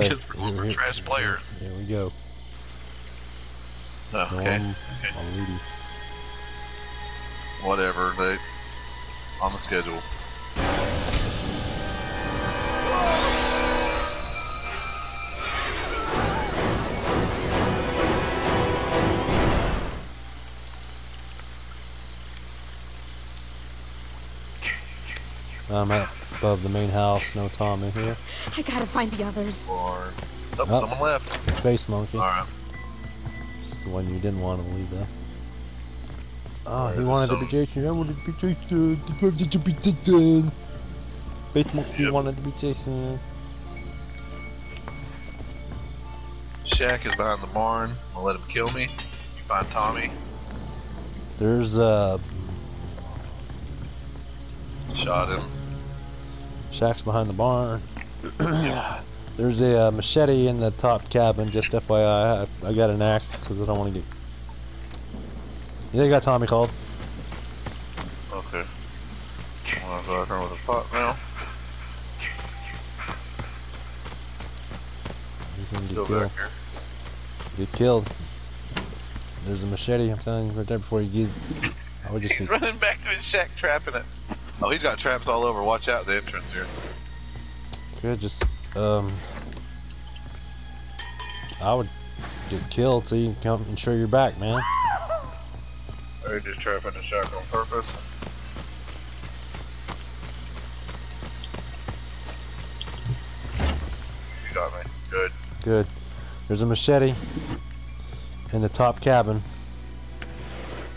for, Here- for here- trash mm-hmm. players. Here we go. Oh, okay. Aludi. Whatever. They on the schedule. I'm up above the main house. No Tom in here. I gotta find the others. Or oh, Oh. someone left. Space Monkey. All right. It's the one you didn't want to leave though. Oh, he There's wanted to be some- Jason. I wanted to be Jason. I wanted to be Jason. Space Monkey Yep. wanted to be Jason. Shaq is behind the barn. I'm gonna let him kill me. You find Tommy. There's uh, Shot him. Shaq's behind the barn. There's a uh, machete in the top cabin. Just FYI, I, I got an axe because I don't want to get. Yeah, they got Tommy called. Okay. I'm gonna go out there with a pot now. He's gonna get Still killed. Get killed. There's a machete. I'm telling you right there before you get. I would just. He's running back to his shack, trapping it. Oh, he's got traps all over. Watch out the entrance here. Good, just um, I would get killed so you can come and show your back, man. Are you just trapping the shack on purpose? You got me. Good. Good. There's a machete in the top cabin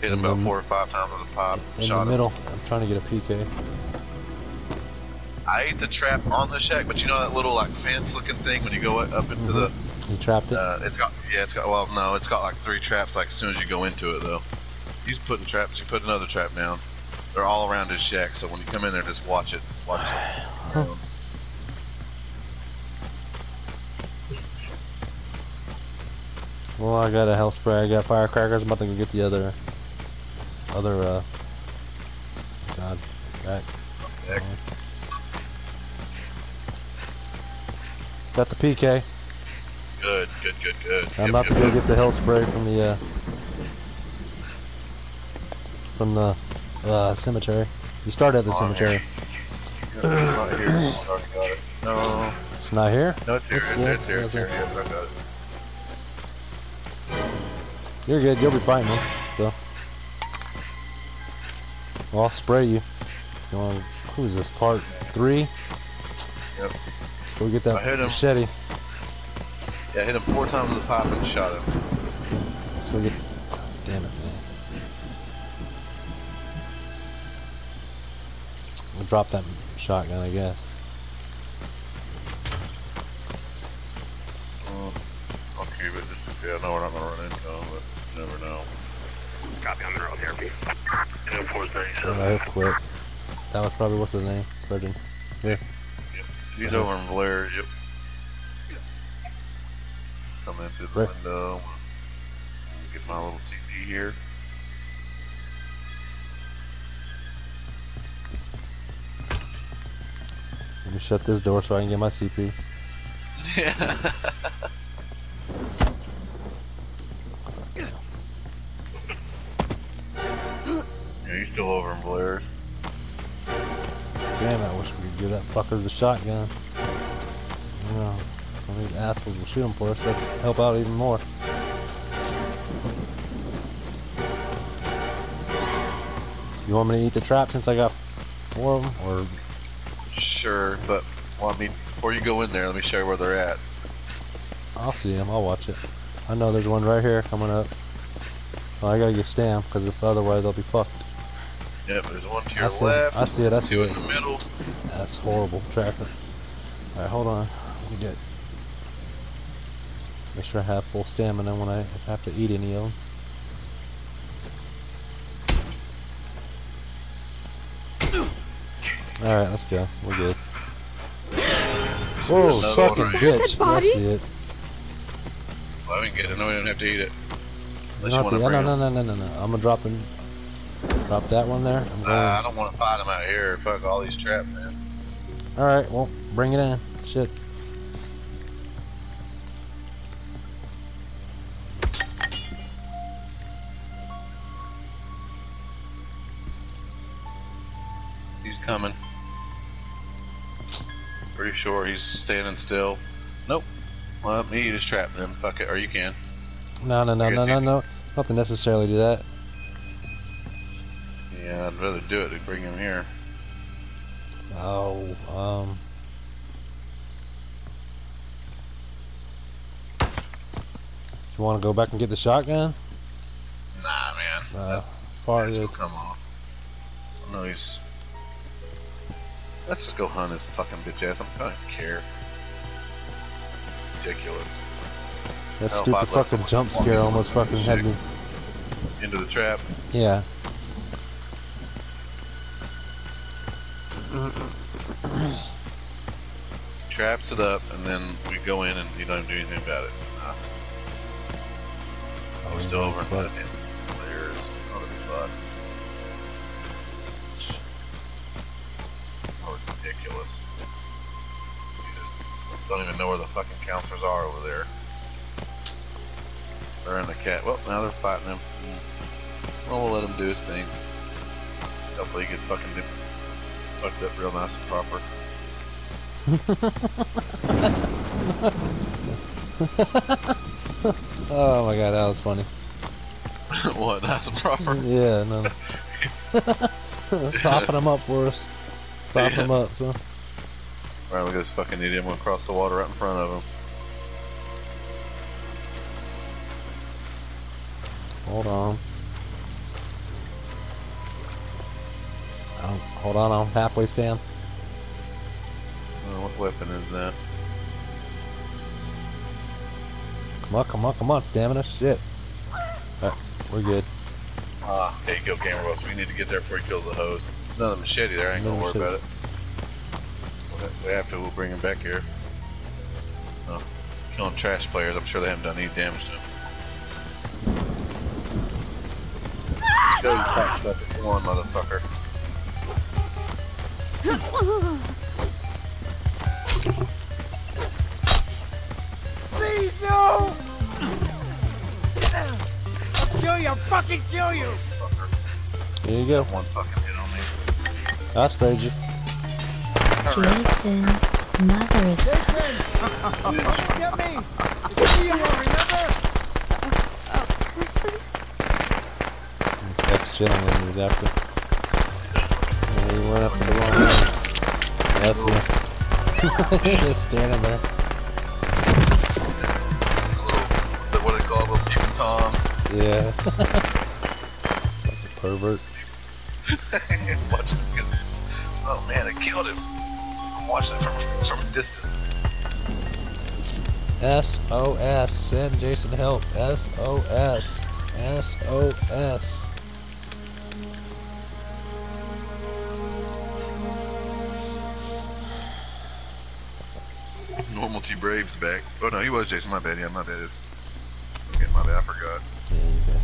Hit him about the- four or five times with a pop. in the him. middle. I'm trying to get a PK. I ate the trap on the shack, but you know that little like fence looking thing when you go up into the You trapped it. Uh, it's got yeah, it's got well no, it's got like three traps like as soon as you go into it though. He's putting traps. He put another trap down. They're all around his shack, so when you come in there, just watch it. Watch it. Well, I got a health spray. I got firecrackers. I'm about to go get the other, other. uh God, back. Heck. Got the PK. good, good, good, good. I'm Yep, about to go yep. get the hell spray from the uh, from the uh, cemetery. You started at the On cemetery. Yeah, it's not here. I already got it. No, It's not here. no, it's here. It's It's, here. it's here. It's here. Okay. I got it. You're good. You'll be fine, man. So, well, I'll spray you. You want? Who is this? Part three. Yep. Let's go get that I hit him. machete. Yeah, I hit him four times with a pop and shot him. Let's go get. Damn it, man. We'll drop that shotgun, I guess. Uh, I'll keep it just yeah, I know we're not gonna run into him, but you never know. Copy on the road therapy. Two four thirty I seven. hope quit. That was probably what's his name? Spurgeon. He's Uh-huh. over in Blair. Yep. Come in through the Right. window. Get my little CC here. Let me shut this door so I can get my CP. Yeah. yeah, still over in Blair's. Damn, I wish we could give that fucker the shotgun. No, some of these assholes will shoot him for us. That'd help out even more. You want me to eat the trap since I got four of them? Or Sure, but well, I mean, before you go in there, let me show you where they're at. I'll see them. I'll watch it. I know there's one right here coming up. Well, I gotta get Stam, because if otherwise I'll be fucked. Yep, there's one to I your see, left, I see it. I see two it. in the middle. That's horrible. Tracker. Alright, hold on. Let me get. Make sure I have full stamina when I have to eat any of them. Alright, let's go. We're good. Whoa, fucking right bitch. I see it. Well, we can get it. No, we don't have to eat it. Unless Not want the, no, no, no, no, no, no. I'm gonna drop him. Drop that one there. Uh, I don't want to fight him out here. Fuck all these traps, man. All right, well, bring it in. Shit. He's coming. Pretty sure he's standing still. Nope. Well, me just trap them. Fuck it, or you can. No, no, no, no, no, no. Don't necessarily do that. I'd rather do it to bring him here. Oh, um. You want to go back and get the shotgun? Nah, man. Uh, That's gonna come off. No, he's. Let's just go hunt his fucking bitch ass. I'm I don't care. Ridiculous. that stupid if I'd let fucking jump scare almost fucking had me. Into the trap. Yeah. Traps it up, and then we go in and you don't do anything about it. Nice. Oh, still over in that. There's another spot. Oh, ridiculous. Don't even know where the fucking counselors are over there. They're in the cat. Well, now they're fighting him. Mm. Well, we'll let him do his thing. Hopefully he gets fucking fucked up real nice and proper. Oh my god, that was funny. what? Nice and proper? Yeah, no. Stopping them up for us. Stopping them up, so. Alright, look at this fucking idiot. I'm gonna cross the water right in front of him. Hold on. Hold on, I'm halfway stand. Uh, what weapon is that? Come on, come on, come on, stamina, shit. Alright, we're good. Ah, you go, Gamer Boss. We need to get there before he kills the hose. Another machete there. I ain't gonna worry about it. We have to. We'll bring him back here. Oh, killing trash players. I'm sure they haven't done any damage to him. Let's go, you cocksucker. Come on, motherfucker. Please, no! I'll kill you! I'll fucking kill you! Here you go. One fucking hit on me. I sprayed you. Jason, mother is Jason, Get me! It's you, remember? person? This ex-gentleman was after. Went up the wrong way. That's it. Just standing there. A little, what they call it? Little peeping Tom. Yeah. like a pervert. Watch him get. Oh man, they killed him. I'm watching it from, from a distance. SOS. Send Jason help. SOS. SOS. Normal Braves back. Oh no, he was Jason. My bad. Yeah, my bad. It's okay. My bad. I forgot. Yeah.